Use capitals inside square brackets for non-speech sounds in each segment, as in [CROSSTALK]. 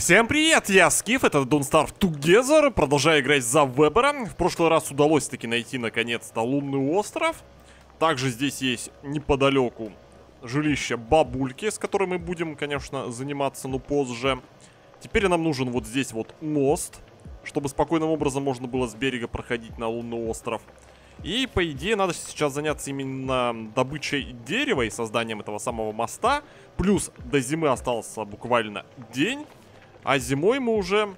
Всем привет, я Скиф, это Don't Starve Together, продолжаю играть за Вебера. В прошлый раз удалось таки найти наконец-то лунный остров. Также здесь есть неподалеку жилище бабульки, с которой мы будем, конечно, заниматься, но позже. Теперь нам нужен вот здесь вот мост, чтобы спокойным образом можно было с берега проходить на лунный остров. И, по идее, надо сейчас заняться именно добычей дерева и созданием этого самого моста. Плюс до зимы остался буквально день. А зимой мы уже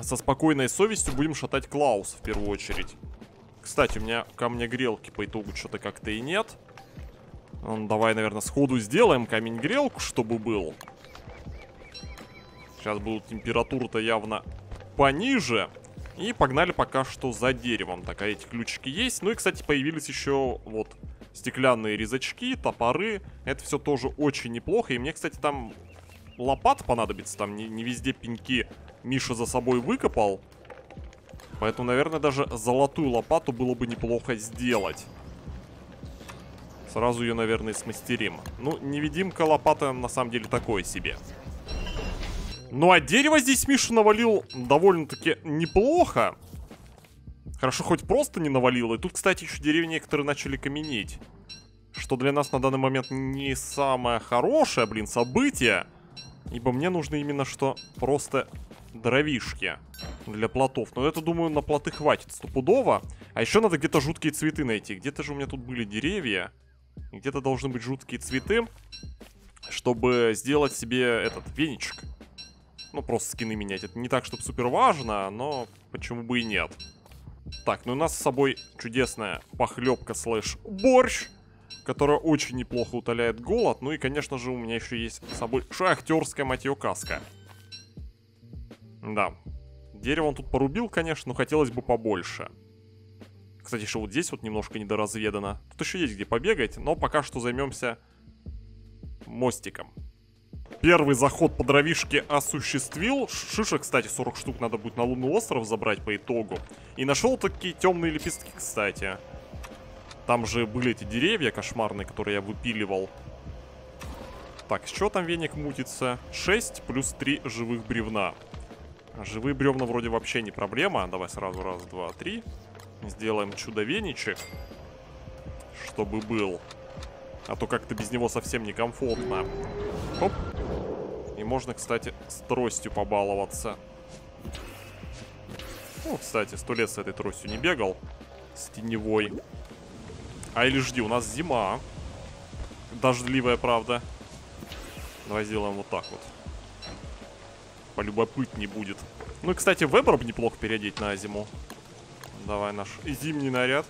со спокойной совестью будем шатать Клаус в первую очередь. Кстати, у меня камня грелки по итогу что-то как-то и нет. Ну, давай, наверное, сходу сделаем камень-грелку, чтобы был. Сейчас будут температуры-то явно пониже. И погнали пока что за деревом. Так, а эти ключики есть. Ну и, кстати, появились еще вот стеклянные резачки, топоры. Это все тоже очень неплохо. И мне, кстати, там лопат понадобится. Там не, не везде пеньки Миша за собой выкопал. Поэтому, наверное, даже золотую лопату было бы неплохо сделать. Сразу ее, наверное, смастерим. Ну, невидимка лопата на самом деле такое себе. Ну, а дерево здесь Миша навалил довольно-таки неплохо. Хорошо, хоть просто не навалил. И тут, кстати, еще деревья некоторые начали каменеть. Что для нас на данный момент не самое хорошее, блин, событие. Ибо мне нужно именно что просто дровишки для плотов. Но это, думаю, на плоты хватит стопудово. А еще надо где-то жуткие цветы найти. Где-то же у меня тут были деревья. Где-то должны быть жуткие цветы, чтобы сделать себе этот веничек. Ну, просто скины менять. Это не так, чтобы супер важно, но почему бы и нет. Так, ну у нас с собой чудесная похлебка слэш борщ которая очень неплохо утоляет голод. Ну и, конечно же, у меня еще есть с собой шахтерская, мать ее, каска. Да. Дерево он тут порубил, конечно, но хотелось бы побольше. Кстати, еще вот здесь вот немножко недоразведано. Тут еще есть где побегать, но пока что займемся мостиком. Первый заход по дровишке осуществил. Шишек, кстати, 40 штук надо будет на лунный остров забрать по итогу. И нашел такие темные лепестки, кстати. Там же были эти деревья кошмарные, которые я выпиливал. Так, что там веник мутится? 6 плюс 3 живых бревна. Живые бревна вроде вообще не проблема. Давай сразу раз, два, три. Сделаем чудо-веничек. Чтобы был. А то как-то без него совсем некомфортно. Хоп. И можно, кстати, с тростью побаловаться. Ну, кстати, сто лет с этой тростью не бегал. С теневой. А или жди, у нас зима. Дождливая, правда. Давай сделаем вот так вот. Полюбопытней будет. Ну и, кстати, Вебер бы неплохо переодеть на зиму. Давай наш зимний наряд.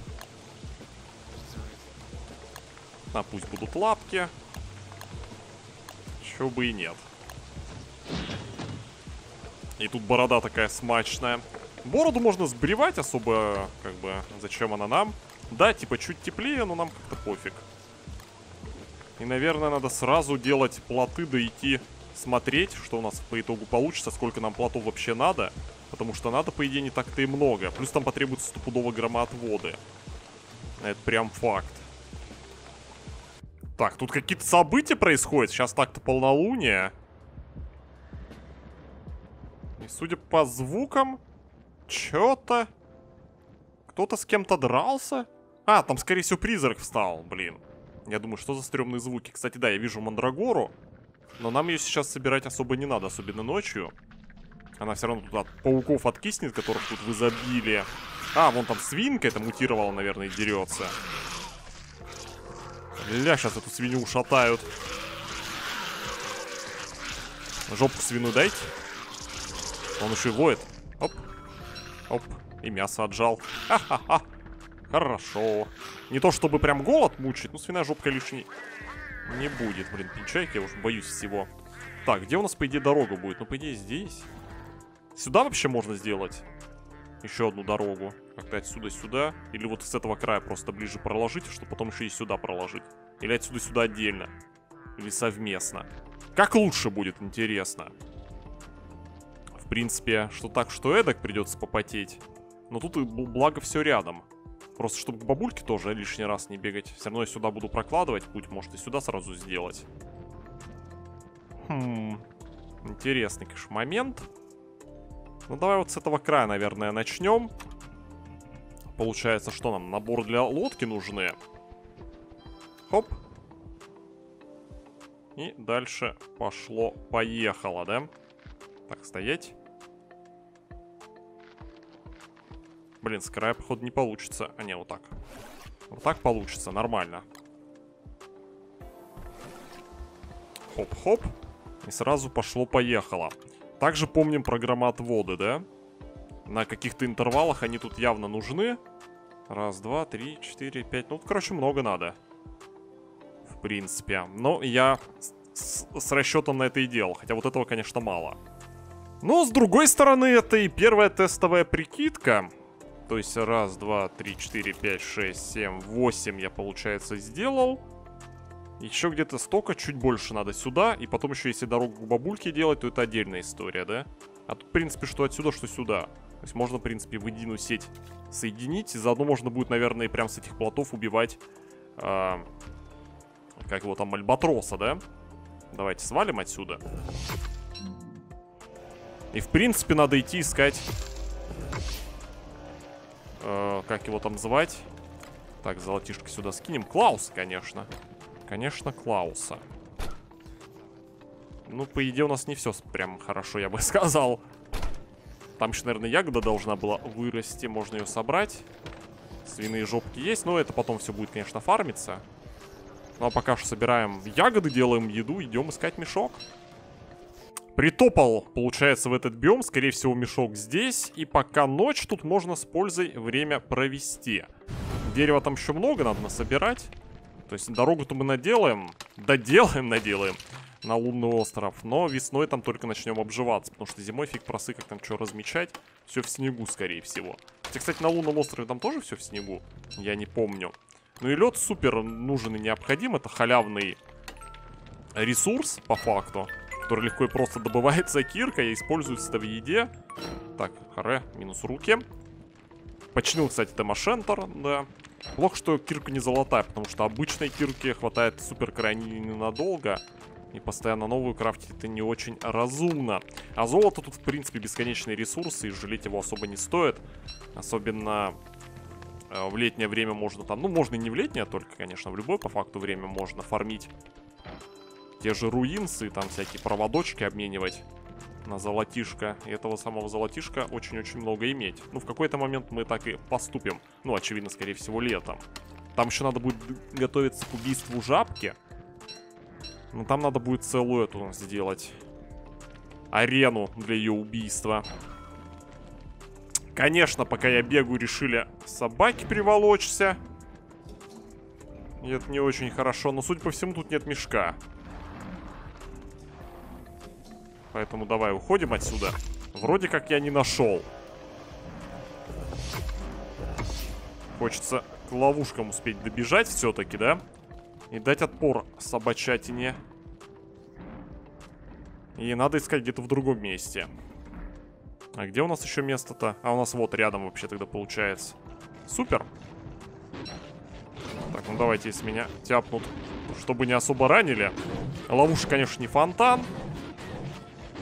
А пусть будут лапки. Чего бы и нет. И тут борода такая смачная. Бороду можно сбривать особо, как бы, зачем она нам? Да, типа чуть теплее, но нам как-то пофиг. И, наверное, надо сразу делать плоты, да идти смотреть, что у нас по итогу получится, сколько нам плотов вообще надо. Потому что надо, по идее, не так-то и много. Плюс там потребуется стопудово громоотводы. Это прям факт. Так, тут какие-то события происходят. Сейчас так-то полнолуние. И судя по звукам, что-то... Кто-то с кем-то дрался? А, там, скорее всего, призрак встал, блин. Я думаю, что за стрёмные звуки. Кстати, да, я вижу Мандрагору. Но нам ее сейчас собирать особо не надо, особенно ночью. Она все равно тут от пауков откиснет, которых тут в изобилии. А, вон там свинка это мутировала, наверное, и дерется. Ля, сейчас эту свинью ушатают. Жопку свину дайте. Он еще и воет. Оп. Оп. И мясо отжал. Ха-ха-ха. Хорошо. Не то чтобы прям голод мучить, но свиная жопка лишней не будет. Блин, пинчайки, я уж боюсь всего. Так, где у нас, по идее, дорога будет? Ну, по идее, здесь. Сюда вообще можно сделать еще одну дорогу. Как-то отсюда сюда. Или вот с этого края просто ближе проложить, чтобы потом еще и сюда проложить. Или отсюда сюда отдельно. Или совместно. Как лучше будет, интересно. В принципе, что так, что эдак придется попотеть. Но тут благо все рядом. Просто чтобы к бабульке тоже лишний раз не бегать. Все равно я сюда буду прокладывать путь, может и сюда сразу сделать. Хм. Интересный, конечно, момент. Ну, давай вот с этого края, наверное, начнем. Получается, что нам? Набор для лодки нужны. Хоп. И дальше пошло-поехало, да? Так, стоять. Блин, с края, походу, не получится. А, не, вот так. Вот так получится, нормально. Хоп-хоп. И сразу пошло-поехало. Также помним программу отводы, да? На каких-то интервалах они тут явно нужны. Раз, два, три, четыре, пять. Ну, короче, много надо. В принципе. Но я с, с расчетом на это и делал. Хотя вот этого, конечно, мало. Но, с другой стороны, это и первая тестовая прикидка. То есть раз, два, три, четыре, пять, шесть, семь, восемь я, получается, сделал. Еще где-то столько, чуть больше надо сюда. И потом еще, если дорогу к бабульке делать, то это отдельная история, да? А тут, в принципе, что отсюда, что сюда. То есть можно, в принципе, в единую сеть соединить. И заодно можно будет, наверное, прям с этих плотов убивать... Э, как его там, альбатроса, да? Давайте свалим отсюда. И, в принципе, надо идти искать... Э, как его там звать? Так, золотишко сюда скинем. Клаус, конечно. Конечно, Клауса. Ну, по идее, у нас не все прям хорошо, я бы [LAUGHS] сказал. Там еще, наверное, ягода должна была вырасти. Можно ее собрать. Свиные жопки есть. Но это потом все будет, конечно, фармиться. Ну, а пока что собираем ягоды, делаем еду, идем искать мешок. Притопал, получается, в этот биом. Скорее всего, мешок здесь. И пока ночь, тут можно с пользой время провести. Дерева там еще много, надо насобирать. То есть дорогу-то мы наделаем, доделаем, наделаем на лунный остров. Но весной там только начнем обживаться, потому что зимой фиг просы, как там что размечать. Все в снегу, скорее всего. Хотя, кстати, на лунном острове там тоже все в снегу, я не помню. Ну и лед супер нужен и необходим, это халявный ресурс, по факту. Который легко и просто добывается киркой и используется в еде. Так, харе, минус руки. Починил, кстати, Томашентер, да. Плохо, что кирка не золотая, потому что обычной кирки хватает супер крайне ненадолго. И постоянно новую крафтить это не очень разумно. А золото тут, в принципе, бесконечные ресурсы, и жалеть его особо не стоит. Особенно э, в летнее время можно там... Ну, можно и не в летнее, только, конечно, в любое по факту время можно фармить. Те же руинсы, там всякие проводочки обменивать на золотишко. И этого самого золотишка очень-очень много иметь. Ну, в какой-то момент мы так и поступим. Ну, очевидно, скорее всего, летом. Там еще надо будет готовиться к убийству жабки. Но там надо будет целую эту сделать. Арену для ее убийства. Конечно, пока я бегаю, решили собаки приволочься. И это не очень хорошо, но, судя по всему, тут нет мешка. Поэтому давай уходим отсюда. Вроде как я не нашел. Хочется к ловушкам успеть добежать все-таки, да? И дать отпор собачатине. И надо искать где-то в другом месте. А где у нас еще место-то? А у нас вот рядом вообще тогда получается. Супер. Так, ну давайте, если меня тяпнут, чтобы не особо ранили. Ловушка, конечно, не фонтан.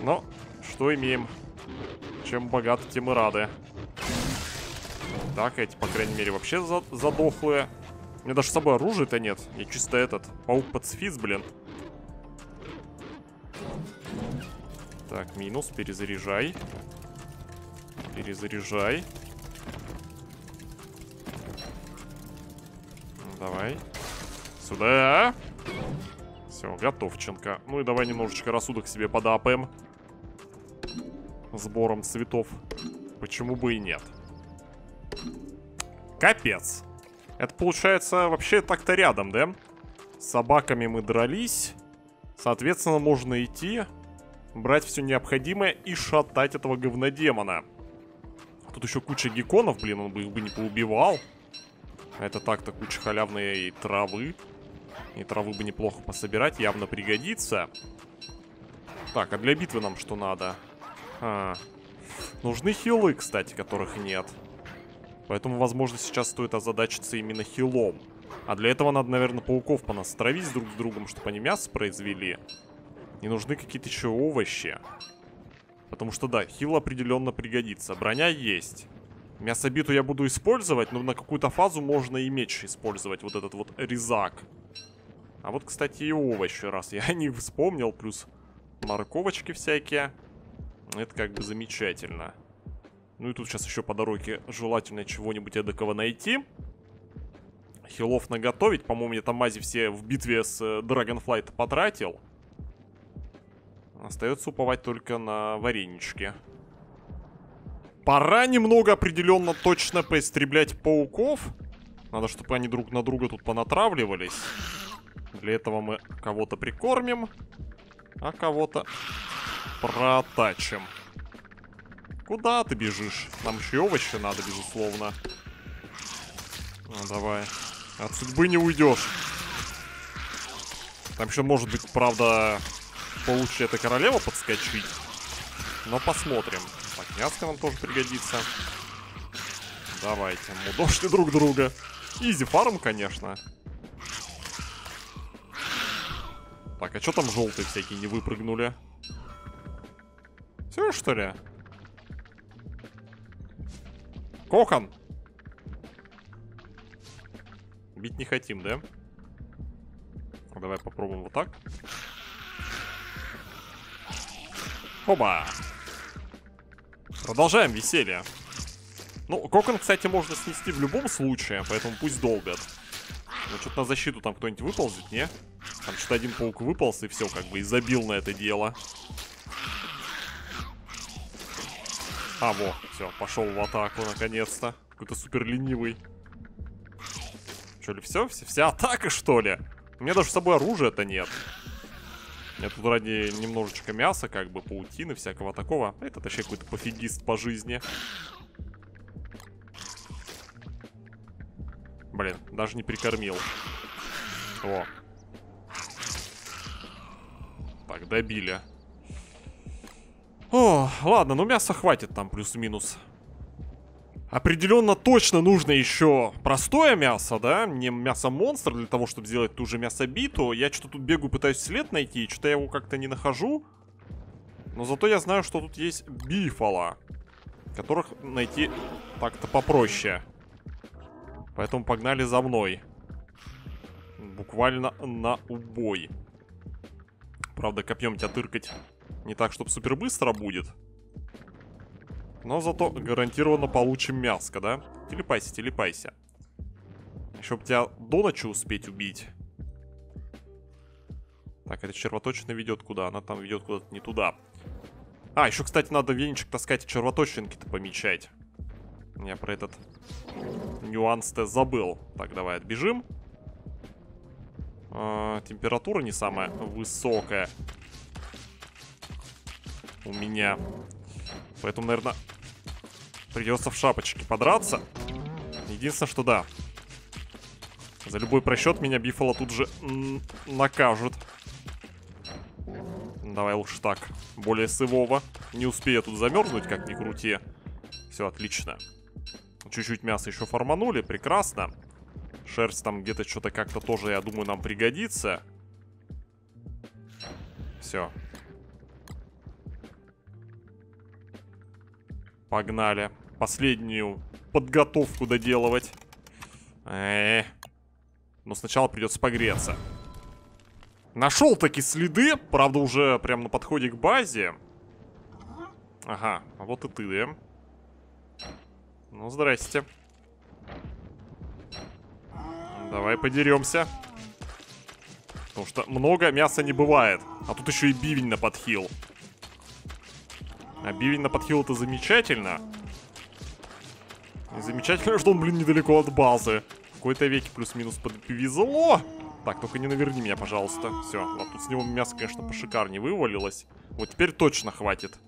Но что имеем? Чем богаты, тем и рады. Так, эти, по крайней мере, вообще за задохлые. У меня даже с собой оружия-то нет. Я чисто этот, паук-пацифист, блин. Так, минус, перезаряжай. Перезаряжай. Давай. Сюда. Все, готовченко. Ну и давай немножечко рассудок себе подапаем сбором цветов. Почему бы и нет? Капец. Это получается вообще так-то рядом, да? С собаками мы дрались. Соответственно, можно идти, брать все необходимое и шатать этого говнодемона. Тут еще куча гекконов, блин, он бы их бы не поубивал. Это так-то куча халявной травы. И травы бы неплохо пособирать, явно пригодится. Так, а для битвы нам что надо? А, нужны хилы, кстати, которых нет. Поэтому, возможно, сейчас стоит озадачиться именно хилом. А для этого надо, наверное, пауков понастроить друг с другом, чтобы они мясо произвели. Не нужны какие-то еще овощи. Потому что, да, хил определенно пригодится. Броня есть. Мясобиту я буду использовать, но на какую-то фазу можно и меч использовать. Вот этот вот резак. А вот, кстати, и овощи, раз я [LAUGHS] них вспомнил. Плюс морковочки всякие. Это как бы замечательно. Ну и тут сейчас еще по дороге желательно чего-нибудь эдакого найти. Хилов наготовить. По-моему, я там мази все в битве с э, Dragonflight потратил. Остается уповать только на варенички. Пора немного определенно точно поистреблять пауков. Надо, чтобы они друг на друга тут понатравливались. Для этого мы кого-то прикормим, а кого-то протачим. Куда ты бежишь? Нам еще овощи надо, безусловно. Ну, давай. От судьбы не уйдешь. Там еще может быть, правда, получше эта королева подскочить. Но посмотрим. Мяско нам тоже пригодится. Давайте, мудошьте друг друга. Изи фарм, конечно. Так, а что там желтые всякие не выпрыгнули? Все, что ли? Кохан! Бить не хотим, да? Давай попробуем вот так. Хоба! Продолжаем веселье. Ну, кокон, кстати, можно снести в любом случае, поэтому пусть долбят. Ну, что-то на защиту там кто-нибудь выползет, не? Там что-то один паук выполз и все, как бы, и забил на это дело. А, во, все, пошел в атаку наконец-то. Какой-то супер ленивый. Что ли, все? Вся, вся атака, что ли? У меня даже с собой оружия-то нет. Я тут ради немножечко мяса, как бы, паутины, всякого такого. Это вообще какой-то пофигист по жизни. Блин, даже не прикормил. О, Так, добили. О, ладно, ну мяса хватит там плюс-минус. Определенно точно нужно еще простое мясо, да? Не мясо-монстр для того, чтобы сделать ту же мясо-биту. Я что-то тут бегаю, пытаюсь след найти, что-то я его как-то не нахожу. Но зато я знаю, что тут есть бифала, которых найти так-то попроще. Поэтому погнали за мной. Буквально на убой. Правда, копьем тебя тыркать не так, чтобы супер быстро будет. Но зато гарантированно получим мяско, да? Телепайся, телепайся. Бы тебя до ночи успеть убить. Так, эта червоточина ведет куда? Она там ведет куда-то не туда. А, еще, кстати, надо веничек таскать и червоточинки-то помечать. Я про этот нюанс-то забыл. Так, давай отбежим. А, температура не самая высокая у меня. Поэтому, наверное, придется в шапочке подраться. Единственное, что да. За любой просчет меня Бифала тут же накажут. Давай лучше так. Более сывого. Не успею тут замерзнуть, как ни крути. Все, отлично. Чуть-чуть мяса еще форманули. Прекрасно. Шерсть там где-то что-то как-то тоже, я думаю, нам пригодится. Все. Погнали. Последнюю подготовку доделывать. Э -э -э. Но сначала придется погреться. Нашел таки следы, правда уже прям на подходе к базе. Ага, а вот и ты, да? Ну, здрасте. Давай подеремся. Потому что много мяса не бывает. А тут еще и бивень на подхил. А бивень на подхил это замечательно. И замечательно, что он, блин, недалеко от базы. В какой-то веке плюс-минус повезло. Так, только не наверни меня, пожалуйста. Все, а тут с него мясо, конечно, пошикарнее вывалилось. Вот теперь точно хватит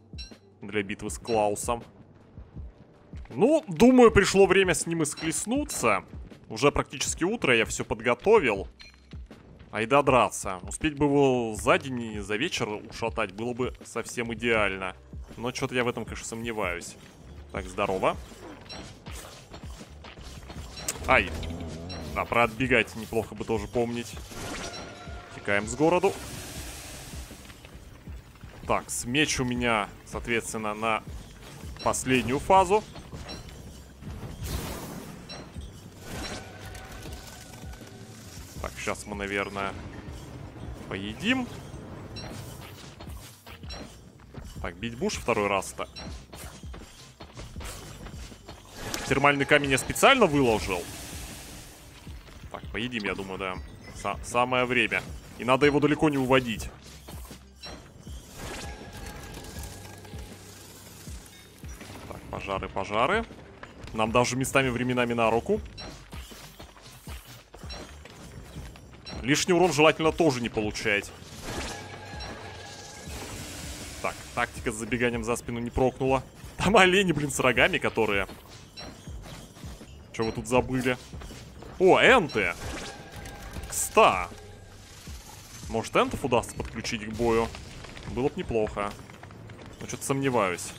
для битвы с Клаусом. Ну, думаю, пришло время с ним и схлестнуться. Уже практически утро, я все подготовил. Айда драться. Успеть бы его за день и за вечер ушатать было бы совсем идеально. Но что-то я в этом, конечно, сомневаюсь. Так, здорово. Ай. Да, про отбегать неплохо бы тоже помнить. Текаем с городу. Так, с меч у меня, соответственно, на последнюю фазу. Так, сейчас мы, наверное, поедим. Так, бить буш второй раз-то. Термальный камень я специально выложил. Так, поедим, я думаю, да. Са самое время. И надо его далеко не уводить. Так, пожары, пожары. Нам даже местами временами на руку. Лишний урон желательно тоже не получать. Тактика с забеганием за спину не прокнула. Там олени, блин, с рогами, которые... Что вы тут забыли? О, энты! Кста! Может, энтов удастся подключить к бою? Было бы неплохо. Но что-то сомневаюсь.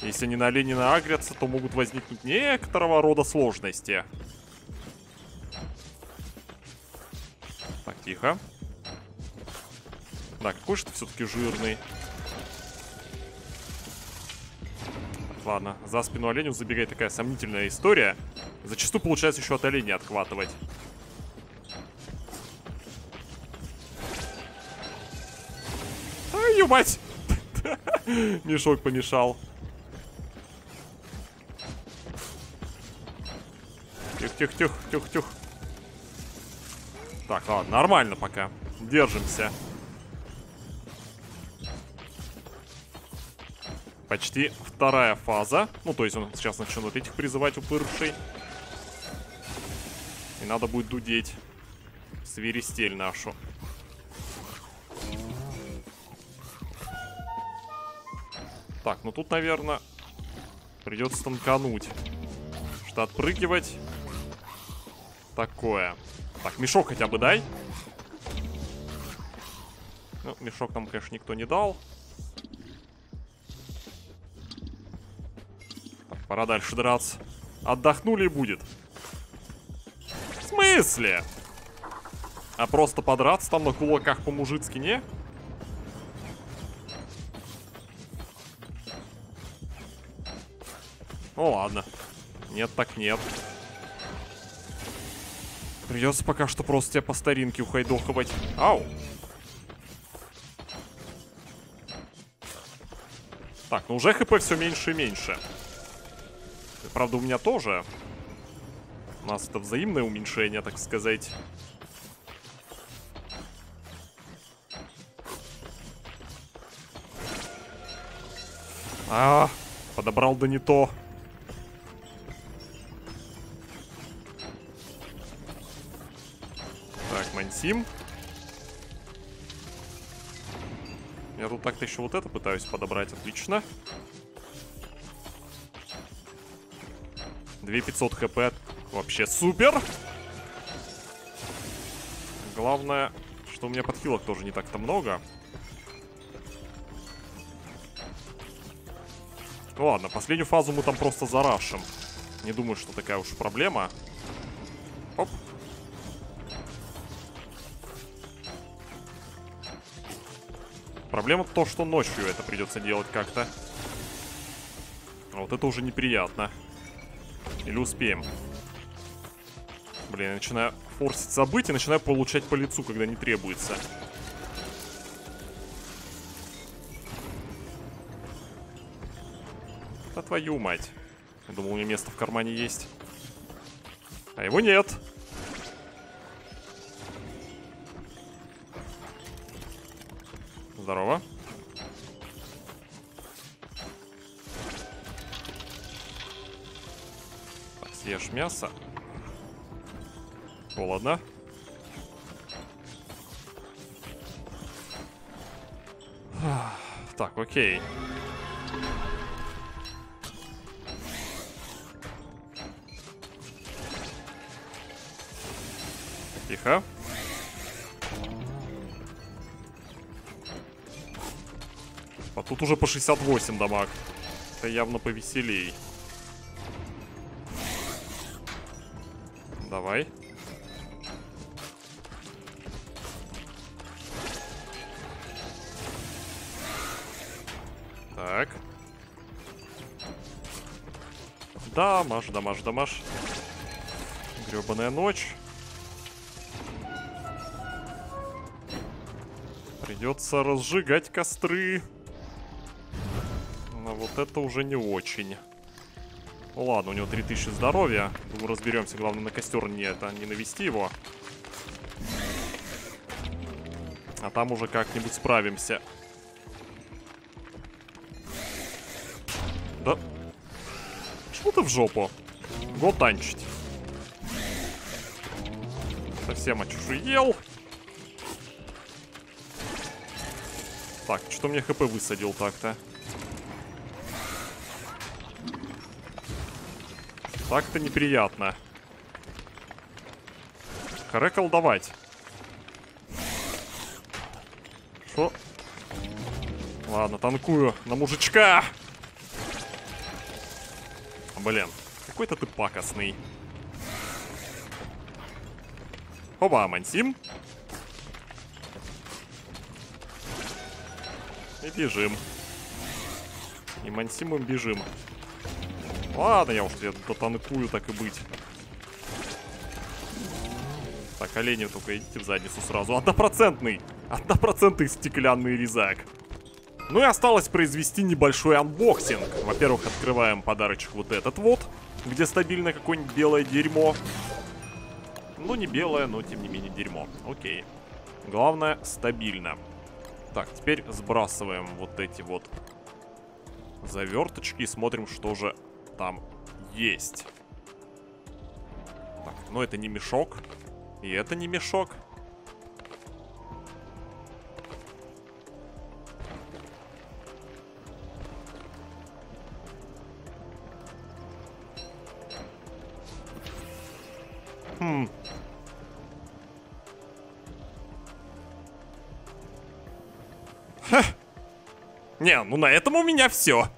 Если они на оленя наагрятся, то могут возникнуть некоторого рода сложности. Так, тихо. Да, какой же ты все-таки жирный. Ладно, за спину оленю забегает такая сомнительная история. Зачастую получается еще от оленя отхватывать. Ай, мать! [LAUGHS] Мешок помешал. Тихо-тихо-тихо-тихо-тихо. Так, ладно, нормально пока. Держимся. Почти вторая фаза. Ну, то есть он сейчас начнет этих призывать упыршей. И надо будет дудеть свиристель нашу. Так, ну тут, наверное, придется танкануть. Что отпрыгивать. Такое. Так, мешок хотя бы дай. Ну, мешок нам, конечно, никто не дал. Пора дальше драться. Отдохнули и будет. В смысле? А просто подраться там на кулаках по-мужицки, не? Ну ладно. Нет так нет. Придется пока что просто тебя по старинке ухайдоховать. Ау. Так, ну уже хп все меньше и меньше. Правда, у меня тоже. У нас это взаимное уменьшение, так сказать. А, подобрал да не то. Так, Мансим. Я тут так-то еще вот это пытаюсь подобрать. Отлично. Отлично. 2500 хп. Вообще супер. Главное, что у меня подхилок тоже не так-то много. Ладно, последнюю фазу мы там просто зарашим. Не думаю, что такая уж проблема. Оп. Проблема то, что ночью это придется делать как-то. Вот это уже неприятно. Или успеем? Блин, я начинаю форсить события, начинаю получать по лицу, когда не требуется. Да твою мать. Я думал, у меня место в кармане есть. А его нет. Здорово. Съешь мясо. Холодно. Так, окей. Тихо. А тут уже по 68 дамаг. Это явно повеселей. Давай. Так. Дамаш, дамаш, дамаш. Гребаная ночь. Придется разжигать костры. Но вот это уже не очень. Ну ладно, у него 3000 здоровья. Думаю, разберемся. Главное, на костер не, это, не навести его. А там уже как-нибудь справимся. Да. Что ты в жопу? Го танчить. Совсем очушуел. Так, что мне хп высадил так-то? Так-то неприятно. Харе колдовать. Шо? Ладно, танкую на мужичка. Блин, какой-то ты пакостный. Оба, Мансим. И бежим. И Мансимом бежим. Ладно, я уж тебе дотанкую, так и быть. Так, олени только идите в задницу сразу. Однопроцентный. Однопроцентный стеклянный резак. Ну и осталось произвести небольшой анбоксинг. Во-первых, открываем подарочек вот этот вот, где стабильно какое-нибудь белое дерьмо. Ну, не белое, но тем не менее дерьмо. Окей. Главное, стабильно. Так, теперь сбрасываем вот эти вот заверточки и смотрим, что же там есть. Так, но это не мешок. И это не мешок. Хм. Не, ну на этом у меня все.